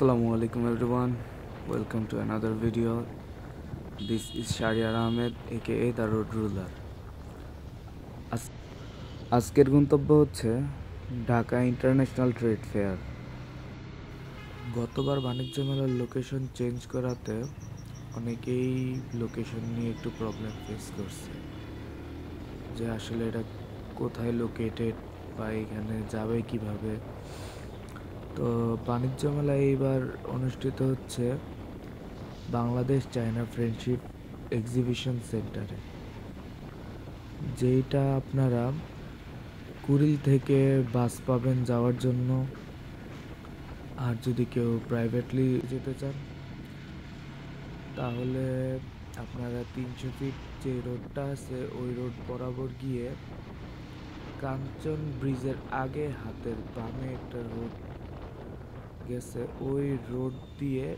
Assalamu alaikum everyone. Welcome to another video. This is Shariar Ahmed aka The Road Ruler. আজ- আজকের গন্তব্য হচ্ছে Dhaka international trade fair গতবার বাণিজ্য মেলার লোকেশন চেঞ্জ করাতে অনেকেই লোকেশন নিয়ে একটু প্রবলেম ফেস করছে যে আসলে এটা কোথায় লোকেটেড বা এখানে যাবে কীভাবে তো বাণিজ্য মেলা এইবার অনুষ্ঠিত হচ্ছে বাংলাদেশ চায়না ফ্রেন্ডশিপ এক্সিবিশন সেন্টারে। যেইটা আপনারা কুড়িল থেকে বাস পাবেন যাওয়ার জন্য। আর যদি কেউ প্রাইভেটলি যেতে চান, তাহলে আপনারা তিনশো ফিট যে রোডটা আছে, ওই রোড বরাবর গিয়ে কাঞ্চন ব্রিজের আগে হাতের বামে একটা রোড গেছে, ওই রোড দিয়ে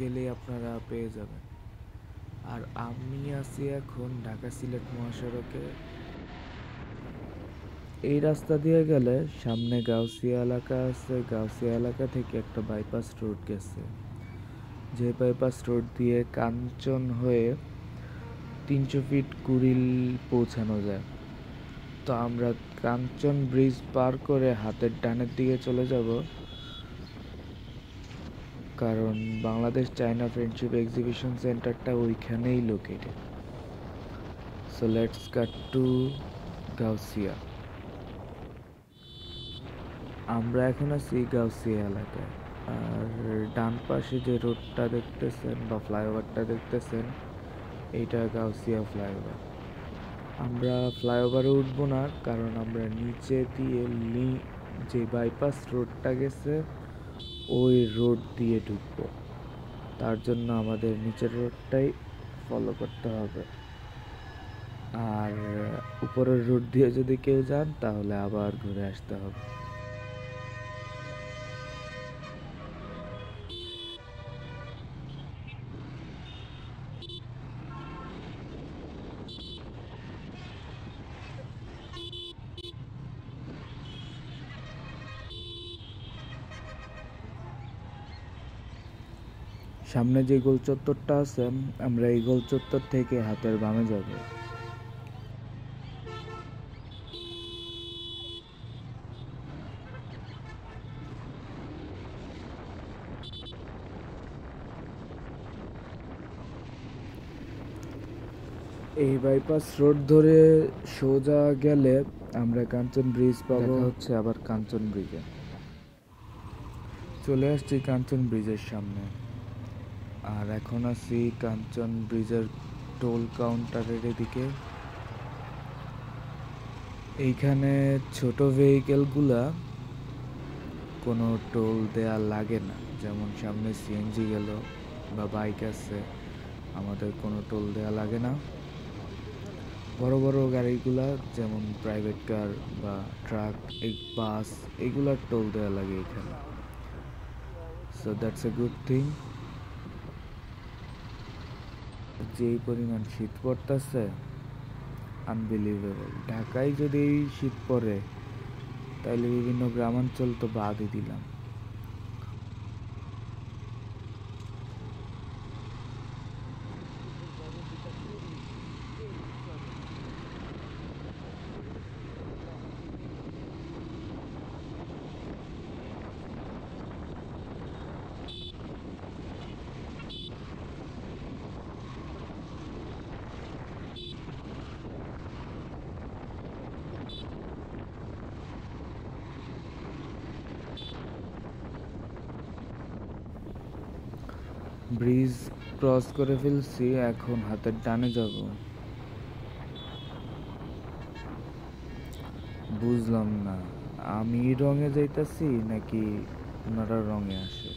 গেলে আপনারা পেয়ে যাবেন। আর আমি আছি এখন ঢাকা সিলেট মহাসড়কে। এই রাস্তা দিয়ে গেলে সামনে গাউসিয়া এলাকা আছে। গাউসিয়া এলাকা থেকে একটা বাইপাস রোড গেছে। যে বাইপাস রোড দিয়ে কাঞ্চন হয়ে তিনশো ফিট কুড়িল পৌঁছানো যায়। তো আমরা কাঞ্চন ব্রিজ পার করে হাতের ডানের দিকে চলে যাব। কারণ বাংলাদেশ চায়না ফ্রেন্ডশিপ এক্সিবিশন সেন্টারটা ওইখানেই located so let's cut to Gausia আমরা এখন আছি গাউসিয়া এলাকায়। আর ডান পাশে যে রোডটা দেখতেছেন বা ফ্লাইওভারটা দেখতেছেন, এইটা গাউসিয়া ফ্লাইওভার আমরা ফ্লাইওভারে উঠবো না, কারণ আমরা নিচে দিয়ে লি যে বাইপাস রোডটা গেছে ওই রোড দিয়ে ঢুকবো। তার জন্য আমাদের নিচের রোডটাই ফলো করতে হবে। আর উপরের রোড দিয়ে যদি কেউ যান, তাহলে আবার ঘুরে আসতে হবে। সামনে যে গোল চত্বরটা আছে আমরা এই গোল চত্বর থেকে হাতের বামে যাব। এই বাইপাস রোড ধরে সোজা গেলে আমরা কাঞ্চন ব্রিজ পাবো। হচ্ছে। আবার কাঞ্চন ব্রিজে চলে আসছি কাঞ্চন ব্রিজের সামনে। আর এখন আছি কাঞ্চন ব্রিজের টোল কাউন্টারের এদিকে। এইখানে ছোট ভেহিকেলগুলা কোনো টোল দেয়া লাগে না। যেমন সামনে সিএনজি গেল বা বাইক আছে, আমাদের কোনো টোল দেয়া লাগে না। বড় বড় গাড়িগুলা, যেমন প্রাইভেট কার বা ট্রাক এই বাস এগুলার টোল দেওয়া লাগে এখানে। So that's a good thing যেই পরিমাণ শীত পড়তেছে আনবিলিভেবল ঢাকায় যদি এই শীত পড়ে তাহলে বিভিন্ন গ্রামাঞ্চল তো বাদই দিলাম। ব্রিজ ক্রস করে ফেলছি, এখন হাতের ডানে যাব। বুঝলাম না, আমি রঙে যাইতাছি নাকি ওনারা রঙে আসে?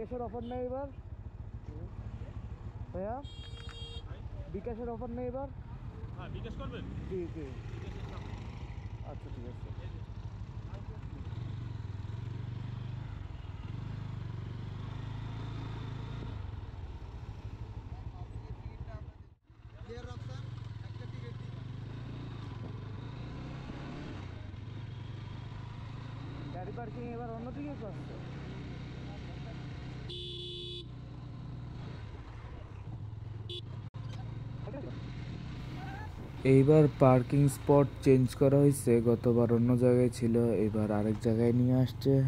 বিকাশের অফার নেই এবার। ভাইয়া বিকাশের অফার নেই এবার? হ্যাঁ বিকাশ করবেন? জি জি। আচ্ছা ঠিক আছে। গাড়ি পার্কিং এবার অন্যদিকে করছে। এইবার পার্কিং স্পট চেঞ্জ করা হয়েছে। গতবার অন্য জায়গায় ছিল, এবার আরেক জায়গায় নিয়ে আসছে।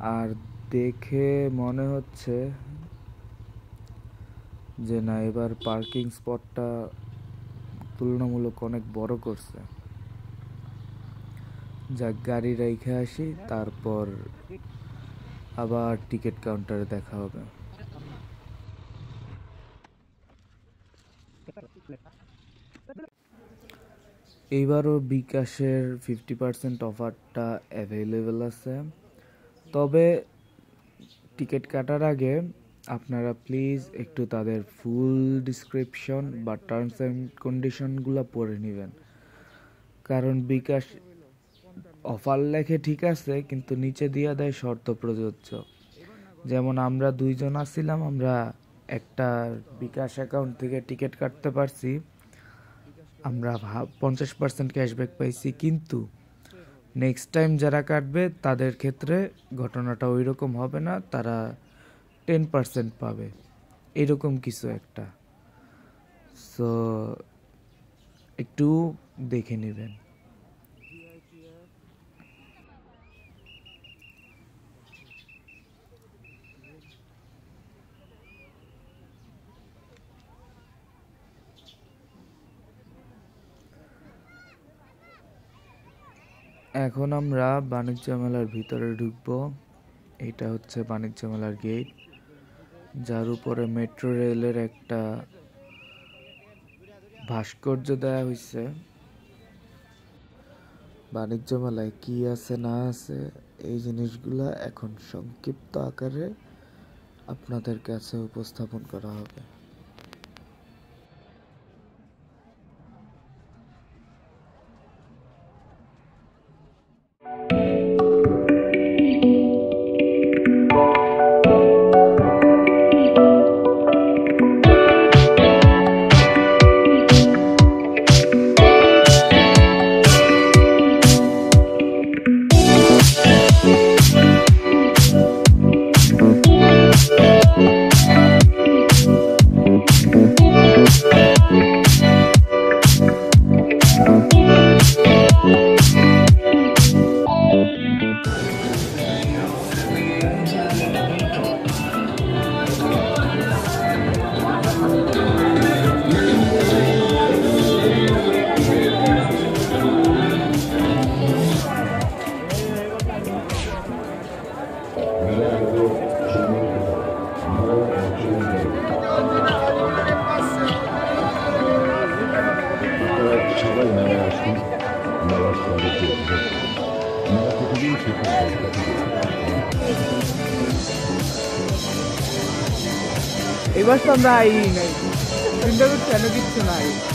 আর দেখে মনে হচ্ছে যে না, এবার পার্কিং স্পটটা তুলনামূলক অনেক বড় করছে। যাক, গাড়ি রেখে আসি, তারপর আবার টিকিট কাউন্টারে দেখা হবে। এইবারও বিকাশের ফিফটি পার্সেন্ট অফারটা অ্যাভেলেবেল আছে। তবে টিকিট কাটার আগে আপনারা প্লিজ একটু তাদের ফুল ডিসক্রিপশন বা টার্মস অ্যান্ড কন্ডিশনগুলো পড়ে নেবেন। কারণ বিকাশ অফার লেখে ঠিক আছে, কিন্তু নিচে দিয়ে দেয় শর্ত প্রযোজ্য। যেমন আমরা দুইজন আসছিলাম আমরা একটা বিকাশ অ্যাকাউন্ট থেকে টিকিট কাটতে পারছি। আমরা পঞ্চাশ পার্সেন্ট ক্যাশব্যাক পাইছি, কিন্তু নেক্সট টাইম যারা কাটবে, তাদের ক্ষেত্রে ঘটনাটা ওই রকম হবে না, তারা টেন পার্সেন্ট পাবে। এরকম কিছু একটা। সো একটু দেখে নেবেন। এখন আমরা বাণিজ্য মেলার ভিতরে ঢুকব। এটা হচ্ছে বাণিজ্য মেলার গেট যার উপরে মেট্রো রেলের একটা ভাস্কর্য দেয়া হয়েছে বাণিজ্য মেলায় কি আছে, না আছে, এই জিনিসগুলা এখন সংক্ষিপ্ত আকারে আপনাদের কাছে উপস্থাপন করা হবে। এবার তো আমরা আই নাই চিন্তা করছি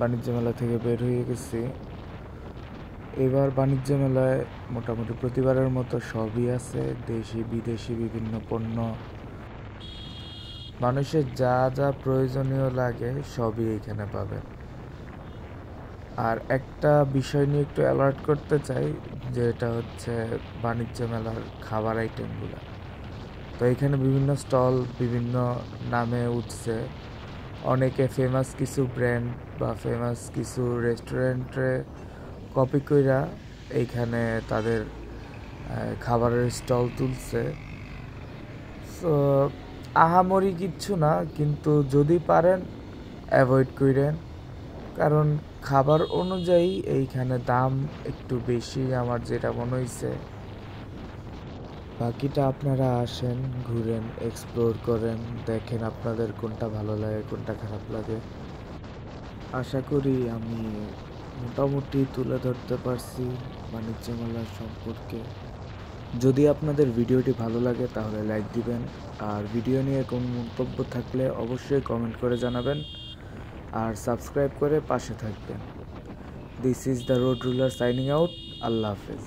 বাণিজ্য মেলা থেকে বের হয়ে গেছি। এবার বাণিজ্য মেলায় মোটামুটি প্রতিবারের মতো সবই আছে, দেশি, বিদেশি বিভিন্ন পণ্য। মানুষের যা যা প্রয়োজনীয় লাগে সবই এখানে পাবেন আর একটা বিষয় নিয়ে একটু অ্যালার্ট করতে চাই, যেটা হচ্ছে বাণিজ্য মেলার খাবার আইটেমগুলো তো এখানে বিভিন্ন স্টল বিভিন্ন নামে উঠছে। অনেকে ফেমাস কিছু ব্র্যান্ড বা ফেমাস কিছু রেস্টুরেন্টে কপি কইরা এইখানে তাদের খাবারের স্টল তুলছে। সো আহামরি কিচ্ছু না, কিন্তু যদি পারেন অ্যাভয়েড করেন কারণ খাবার অনুযায়ী এইখানে দাম একটু বেশি, আমার যেটা মনে হয়েছে বাকিটা আপনারা আসেন, ঘুরেন এক্সপ্লোর করেন, দেখেন আপনাদের কোনটা ভালো লাগে, কোনটা খারাপ লাগে। আশা করি আমি মোটামুটি তুলে ধরতে পারছি বাণিজ্য মেলা সম্পর্কে। যদি আপনাদের ভিডিওটি ভালো লাগে তাহলে লাইক দিবেন, আর ভিডিও নিয়ে কোনো মন্তব্য থাকলে অবশ্যই কমেন্ট করে জানাবেন, আর সাবস্ক্রাইব করে পাশে থাকবেন। This is the road ruler signing out আল্লাহ হাফেজ।